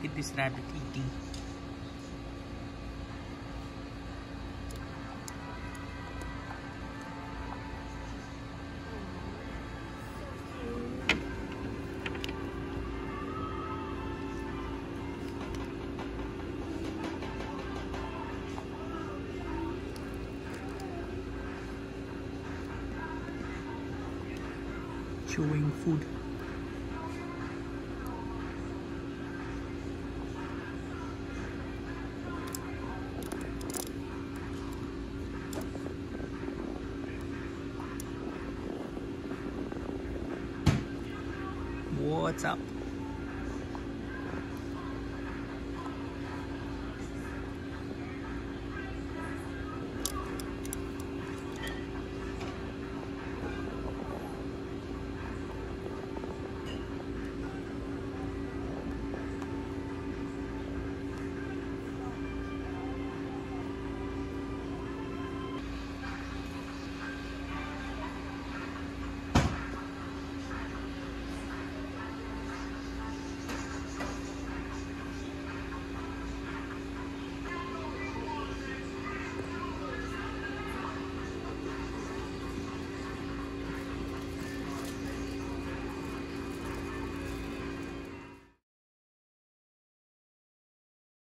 Look at this rabbit eating. Chewing food. What's up?